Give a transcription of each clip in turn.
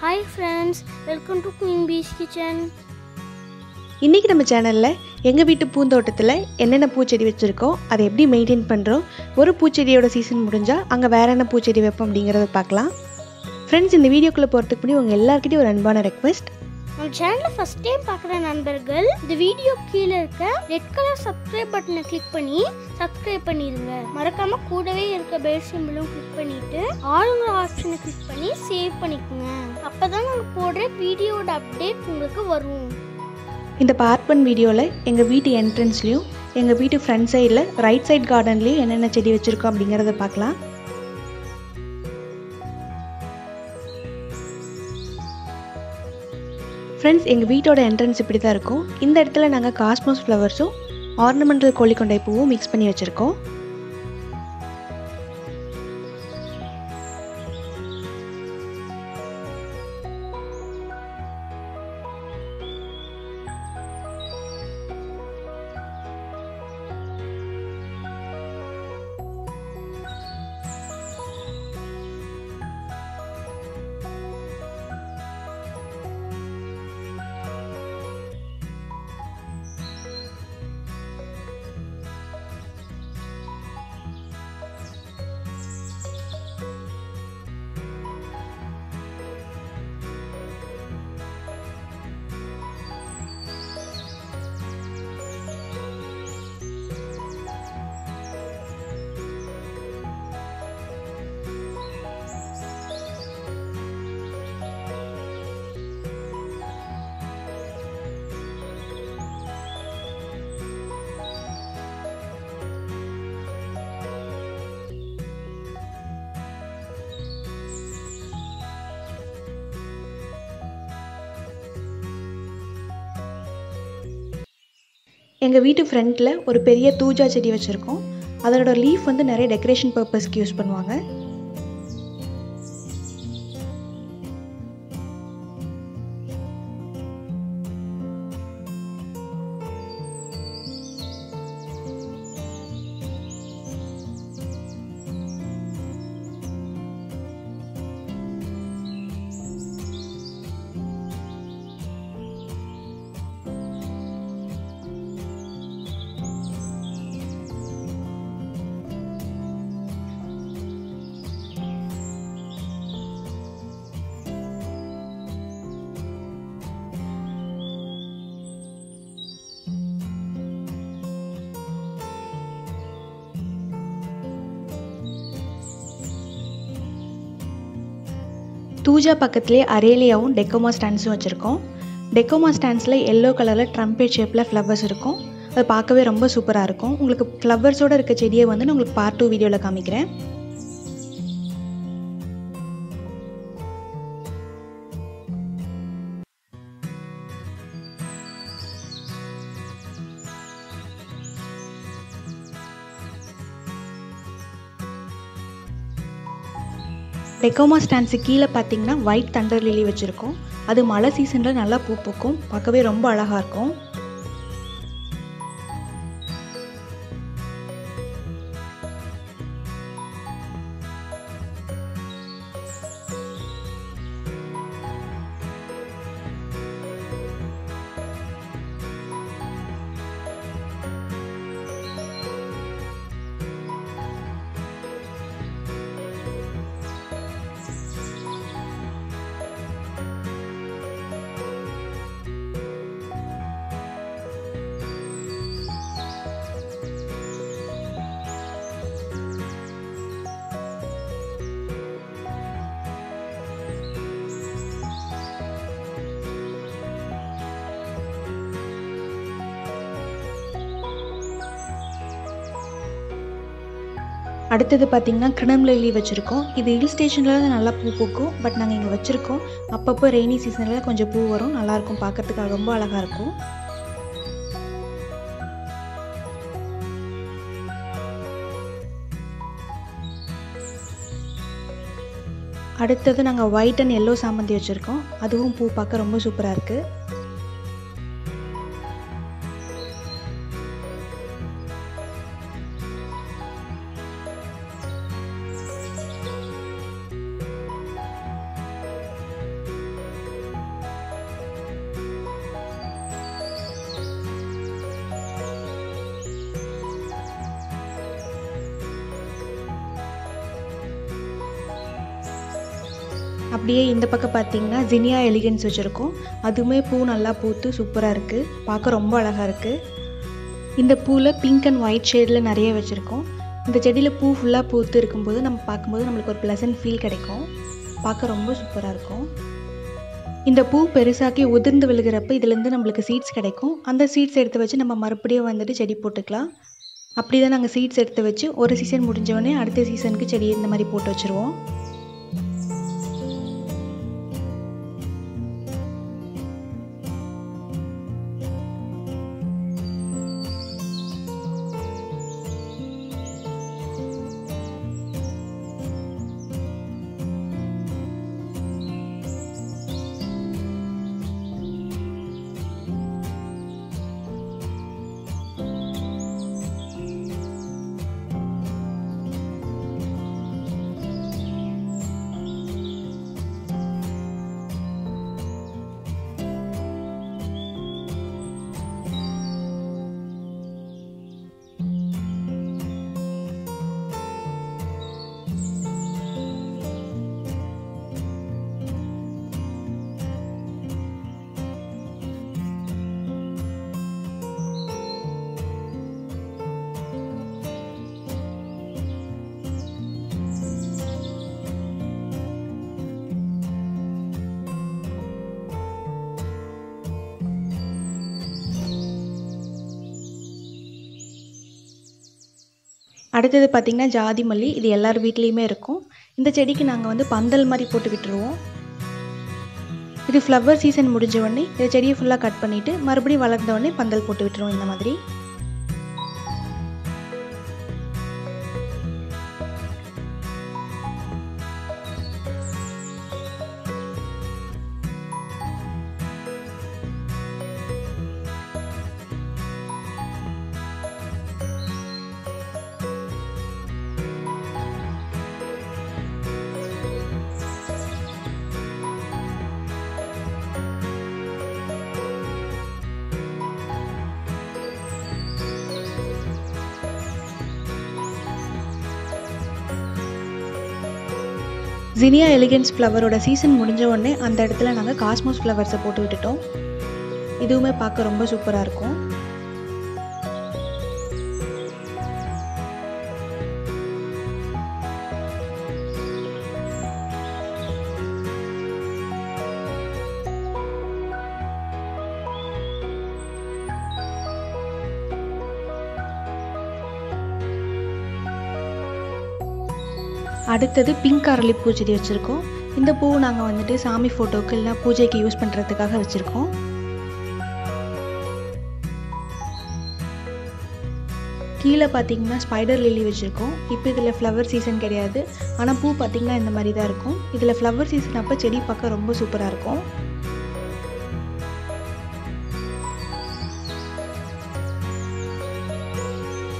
Hi friends welcome to queen beach kitchen இன்றைக்கி நம்ம சேனலில் எங்கள் வீட்டு பூந்தோட்டத்தில் என்னென்ன பூச்செடி வச்சுருக்கோம் அதை எப்படி மெயின்டைன் பண்ணுறோம் ஒரு பூச்செடியோட சீசன் முடிஞ்சால் அங்கே வேறு என்ன பூச்செடி வைப்போம் அப்படிங்கிறத பார்க்கலாம். ஃப்ரெண்ட்ஸ் இந்த வீடியோக்குள்ளே போகிறதுக்கு முன்னாடி உங்கள் எல்லாருக்கிட்டையும் ஒரு அன்பான ரெக்வெஸ்ட் நம்ம சேனலை ஃபஸ்ட் டைம் பார்க்குற நண்பர்கள் இந்த வீடியோ கீழே இருக்க ரெட் கலர் சப்ஸ்கிரைப் பட்டனை கிளிக் பண்ணி சப்ஸ்கிரைப் பண்ணிடுங்க மறக்காம கூடவே இருக்க பெல் சிம்பிளும் கிளிக் பண்ணிட்டு ஆளுங்கிற ஆப்ஷனை கிளிக் பண்ணி சேவ் பண்ணிக்கோங்க. அப்போதான் நாங்கள் போடுற வீடியோட அப்டேட் உங்களுக்கு வரும். இந்த பார்ட் ஒன் வீடியோவில் எங்கள் வீட்டு என்ட்ரன்ஸ்லேயும் எங்கள் வீட்டு ஃப்ரண்ட் சைடில் ரைட் சைட் கார்டன்லேயும் என்னென்ன செடி வச்சுருக்கோம் அப்படிங்கிறத பார்க்கலாம். ஃப்ரெண்ட்ஸ் எங்கள் வீட்டோட என்ட்ரன்ஸ் இப்படி தான் இருக்கும். இந்த இடத்துல நாங்கள் காஸ்மோஸ் ஃப்ளவர்ஸும் ஆர்னமெண்டல் கோழிக்கொண்டை பூவும் மிக்ஸ் பண்ணி வச்சுருக்கோம். எங்கள் வீட்டு ஃப்ரண்ட்டில் ஒரு பெரிய தூஜா செடி வச்சுருக்கோம். அதனோட லீஃப் வந்து நிறைய டெக்கரேஷன் பர்பஸ்க்கு யூஸ் பண்ணுவாங்க. தூஜா பக்கத்துலேயே அரேலியாவும் டெக்கோமா ஸ்டாண்ட்ஸும் வச்சுருக்கோம். டெக்கோமா ஸ்டாண்ட்ஸில் எல்லோ கலரில் ட்ரம்பேட் ஷேப்பில் ஃப்ளவர்ஸ் இருக்கும். அது பார்க்கவே ரொம்ப சூப்பராக இருக்கும். உங்களுக்கு ஃப்ளவர்ஸோடு இருக்க செடியை வந்து நான் உங்களுக்கு பார்ட் டூ வீடியோவில் காமிக்கிறேன். டெக்கோமா ஸ்டாண்ட்ஸு கீழே பார்த்தீங்கன்னா ஒயிட் தண்டர் லிலி வச்சுருக்கோம். அது மழை சீசனில் நல்லா பூ பூக்கும். பார்க்கவே ரொம்ப அழகாக இருக்கும். அடுத்தது பார்த்திங்கன்னா கிணம்லி வச்சுருக்கோம். இது ஹில் ஸ்டேஷனில் தான் நல்லா பூ பூக்கும். பட் நாங்கள் இங்கே வச்சுருக்கோம். அப்பப்போ ரெய்னி சீசனில் கொஞ்சம் பூ வரும். நல்லாயிருக்கும் பார்க்கறதுக்கு ரொம்ப அழகாக இருக்கும். அடுத்தது நாங்கள் ஒயிட் அண்ட் எல்லோ சாமந்தி வச்சுருக்கோம். அதுவும் பூ பார்க்க ரொம்ப சூப்பராக இருக்குது அப்படியே இந்த பக்கம் பார்த்தீங்கன்னா ஜினியா எலிகன்ஸ் வச்சுருக்கோம். அதுவுமே பூ நல்லா பூத்து சூப்பராக இருக்குது பார்க்க ரொம்ப அழகாக இருக்குது இந்த பூவில் பிங்க் அண்ட் ஒயிட் ஷேடில் நிறைய வச்சுருக்கோம். இந்த செடியில் பூ ஃபுல்லாக பூத்து இருக்கும்போது நம்ம பார்க்கும்போது நம்மளுக்கு ஒரு ப்ளசன்ட் ஃபீல் கிடைக்கும். பார்க்க ரொம்ப சூப்பராக இருக்கும். இந்த பூ பெருசாக்கி உதிர்ந்து விழுகிறப்ப இதுலேருந்து நம்மளுக்கு சீட்ஸ் கிடைக்கும். அந்த சீட்ஸ் எடுத்து வச்சு நம்ம மறுபடியும் வந்துட்டு செடி போட்டுக்கலாம். அப்படி தான் நாங்கள் சீட்ஸ் எடுத்து வச்சு ஒரு சீசன் முடிஞ்சவொடனே அடுத்த சீசனுக்கு செடி இந்த மாதிரி போட்டு வச்சுருவோம். அடுத்தது பார்த்திங்கன்னா ஜாதி மல்லி இது எல்லார் வீட்லேயுமே இருக்கும். இந்த செடிக்கு நாங்கள் வந்து பந்தல் மாதிரி போட்டு விட்டுருவோம். இது ஃப்ளவர் சீசன் முடிஞ்ச உடனே இந்த செடியை ஃபுல்லாக கட் பண்ணிவிட்டு மறுபடியும் வளர்ந்த உடனே பந்தல் போட்டு விட்டுருவோம் இந்த மாதிரி. ஜினியா எலிகன்ஸ் ஃப்ளவரோட சீசன் முடிஞ்ச உடனே அந்த இடத்துல நாங்கள் காஸ்மோஸ் ஃப்ளவர்ஸை போட்டு விட்டுட்டோம். இதுவுமே பார்க்க ரொம்ப சூப்பராக இருக்கும். அடுத்தது பிங்க் அரளி பூச்செடி வச்சுருக்கோம். இந்த பூ நாங்கள் வந்துட்டு சாமி ஃபோட்டோக்கு இல்லை பூஜைக்கு யூஸ் பண்ணுறதுக்காக வச்சுருக்கோம். கீழே பார்த்தீங்கன்னா ஸ்பைடர் லில்லி வச்சுருக்கோம். இப்போ இதில் ஃப்ளவர் சீசன் கிடையாது. ஆனால் பூ பார்த்திங்கன்னா இந்த மாதிரி தான் இருக்கும். இதில் ஃப்ளவர் சீசன் அப்போ செடி பார்க்க ரொம்ப சூப்பராக இருக்கும்.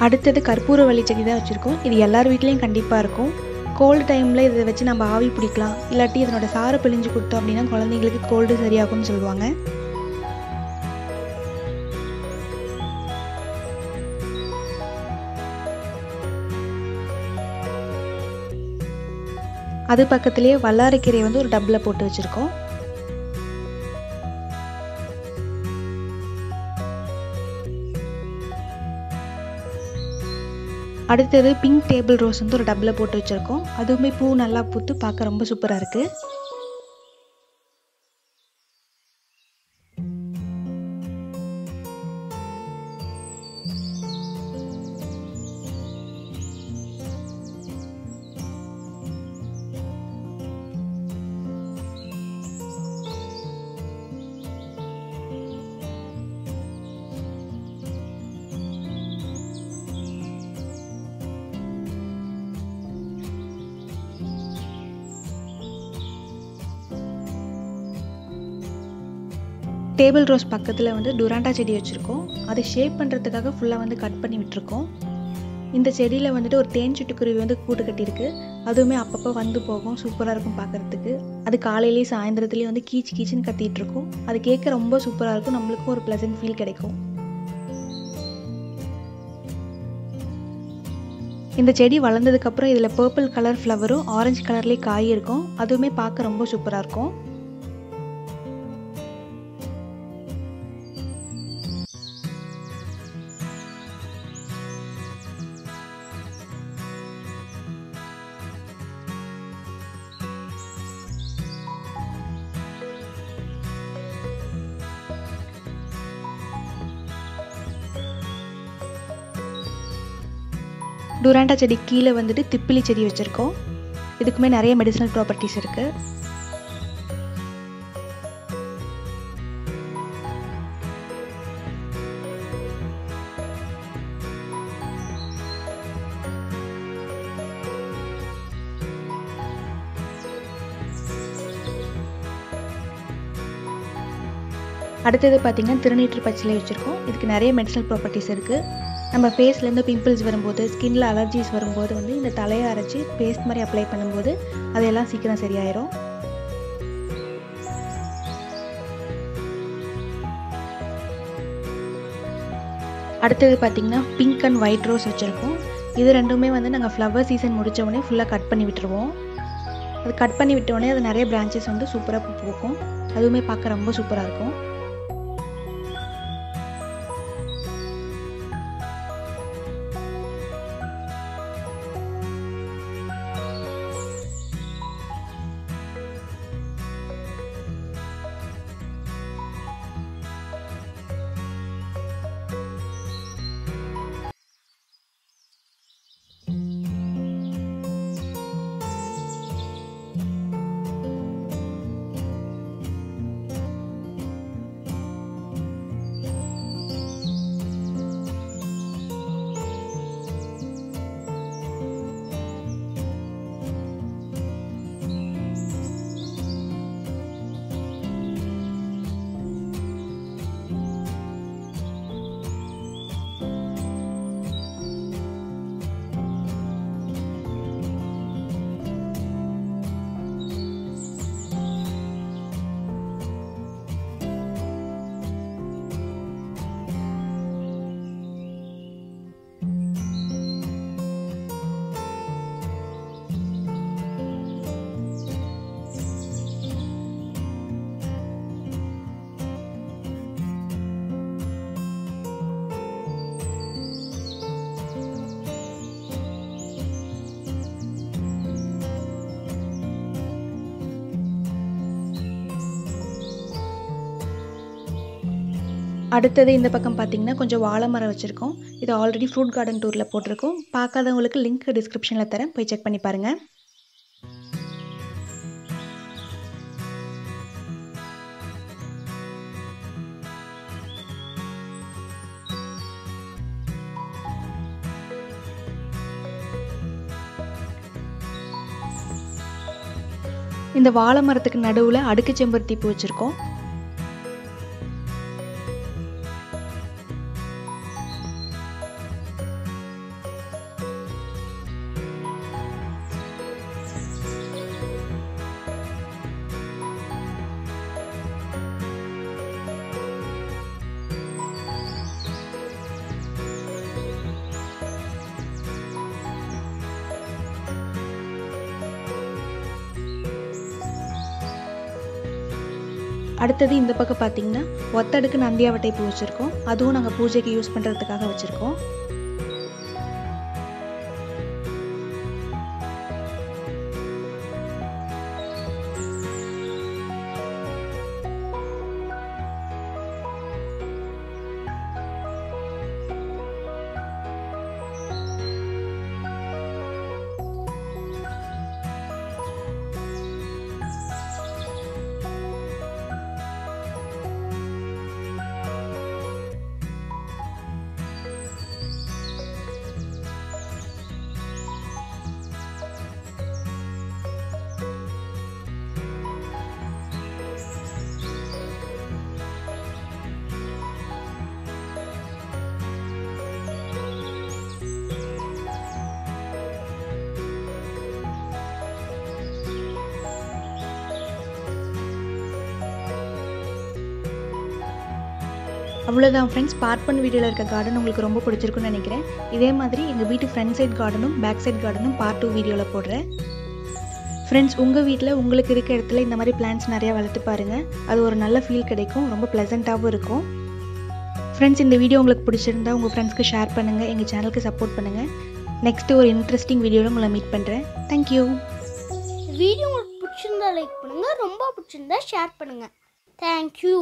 அடுத்தது கற்பூரவள்ளி செடி தான் வச்சுருக்கோம். இது எல்லார் வீட்லேயும் கண்டிப்பாக இருக்கும். கோல்டு டைமில் இதை வச்சு நம்ம ஆவி பிடிக்கலாம். இல்லாட்டி இதனோட சாரை பிழிஞ்சு கொடுத்தோம் அப்படின்னா குழந்தைங்களுக்கு கோல்டு சரியாகும்னு சொல்லுவாங்க. அது பக்கத்துலேயே வல்லாரைக்கீரை வந்து ஒரு டப்பில் போட்டு வச்சுருக்கோம். அடுத்தது பிங்க் டேபிள் ரோஸ் வந்து ஒரு டப்பில் போட்டு வச்சுருக்கோம். அதுவுமே பூ நல்லா பூத்து பார்க்க ரொம்ப சூப்பராக இருக்குது டேபிள் ரோஸ் பக்கத்தில் வந்து டுராண்டா செடி வச்சுருக்கோம். அதை ஷேப் பண்ணுறதுக்காக ஃபுல்லாக வந்து கட் பண்ணி விட்டுருக்கோம். இந்த செடியில் வந்துட்டு ஒரு தேன் சிட்டுக்குருவி வந்து கூடு கட்டியிருக்கு. அதுவுமே அப்பப்போ வந்து போகும். சூப்பராக இருக்கும் பார்க்குறதுக்கு அது காலையிலேயும் சாயந்தரத்துலேயும் வந்து கீச்சு கீச்சுன்னு கத்திகிட்டு இருக்கும் அது கேட்க ரொம்ப சூப்பராக இருக்கும். நம்மளுக்கும் ஒரு ப்ளசன்ட் ஃபீல் கிடைக்கும். இந்த செடி வளர்ந்ததுக்கப்புறம் இதில் பர்பிள் கலர் ஃப்ளவரும் ஆரஞ்சு கலர்லேயே காய் இருக்கும். அதுவுமே பார்க்க ரொம்ப சூப்பராக இருக்கும். டுராண்டா செடி கீழே வந்துட்டு திப்பிலி செடி வச்சுருக்கோம். இதுக்குமே நிறைய மெடிசனல் ப்ராப்பர்ட்டிஸ் இருக்குது அடுத்தது பார்த்திங்கன்னா திருநீற்று பச்சிலை வச்சுருக்கோம். இதுக்கு நிறைய மெடிசனல் ப்ராப்பர்ட்டிஸ் இருக்குது நம்ம ஃபேஸ்லேருந்து பிம்பிள்ஸ் வரும்போது ஸ்கின்ல அலர்ஜிஸ் வரும்போது வந்து இந்த தலையை அரைச்சி பேஸ்ட் மாதிரி அப்ளை பண்ணும்போது அதெல்லாம் சீக்கிரம் சரியாயிரும். அடுத்தது பார்த்திங்கன்னா பிங்க் அண்ட் ஒயிட் ரோஸ் வச்சுருக்கோம். இது ரெண்டுமே வந்து நாங்கள் ஃப்ளவர் சீசன் முடித்த உடனே ஃபுல்லாக கட் பண்ணி விட்டுருவோம். அது கட் பண்ணி விட்டோடனே அது நிறைய பிரான்ச்சஸ் வந்து சூப்பராக பூக்கும். அதுவுமே பார்க்க ரொம்ப சூப்பராக இருக்கும். அடுத்தது இந்த பக்கம் பார்த்தீங்கன்னா கொஞ்சம் வாழை மரம் வச்சுருக்கோம். இது ஆல்ரெடி ஃப்ரூட் கார்டன் டூரில் போட்டிருக்கோம். பார்க்காதவங்களுக்கு லிங்க் டிஸ்கிரிப்ஷனில் தரேன். போய் செக் பண்ணி பாருங்கள் இந்த வாழை மரத்துக்கு நடுவில் அடுக்கு செம்பருத்தி பூ வச்சுருக்கோம். அடுத்தது இந்த பக்கம் பார்த்தீங்கன்னா ஒத்தடுக்கு நந்தியாவட்டை பூ வச்சுருக்கோம். அதுவும் நாங்கள் பூஜைக்கு யூஸ் பண்ணுறதுக்காக வச்சுருக்கோம். அவ்வளோதான் ஃப்ரெண்ட்ஸ் பார்ட் பண்ண வீடியோவில் இருக்க கார்டன் உங்களுக்கு ரொம்ப பிடிச்சிருக்குன்னு நினைக்கிறேன். இதே மாதிரி எங்கள் வீட்டு ஃப்ரண்ட் சைட் கார்டனும் பேக் சைட் கார்டனும் பார்ட் டூ வீடியோவில் போடுறேன். ஃப்ரெண்ட்ஸ் உங்கள் வீட்டில் உங்களுக்கு இருக்க இடத்துல இந்த மாதிரி பிளான்ஸ் நிறையா வளர்த்து பாருங்கள் அது ஒரு நல்ல ஃபீல் கிடைக்கும் ரொம்ப ப்ளசண்ட்டாகவும் இருக்கும். ஃப்ரெண்ட்ஸ் இந்த வீடியோ உங்களுக்கு பிடிச்சிருந்தா உங்கள் ஃப்ரெண்ட்ஸ்க்கு ஷேர் பண்ணுங்கள் எங்கள் சேனலுக்கு சப்போர்ட் பண்ணுங்கள் நெக்ஸ்ட்டு ஒரு இன்ட்ரெஸ்டிங் வீடியோவில் உங்களை மீட் பண்ணுறேன் தேங்க்யூ வீடியோ உங்களுக்கு பிடிச்சிருந்தா லைக் பண்ணுங்கள் ரொம்ப பிடிச்சிருந்தா ஷேர் பண்ணுங்கள் தேங்க்யூ